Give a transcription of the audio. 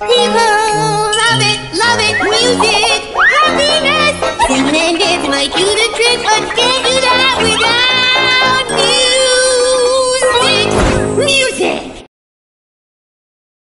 People love it, love it, music, happiness. Singing and dancing like you the trick again.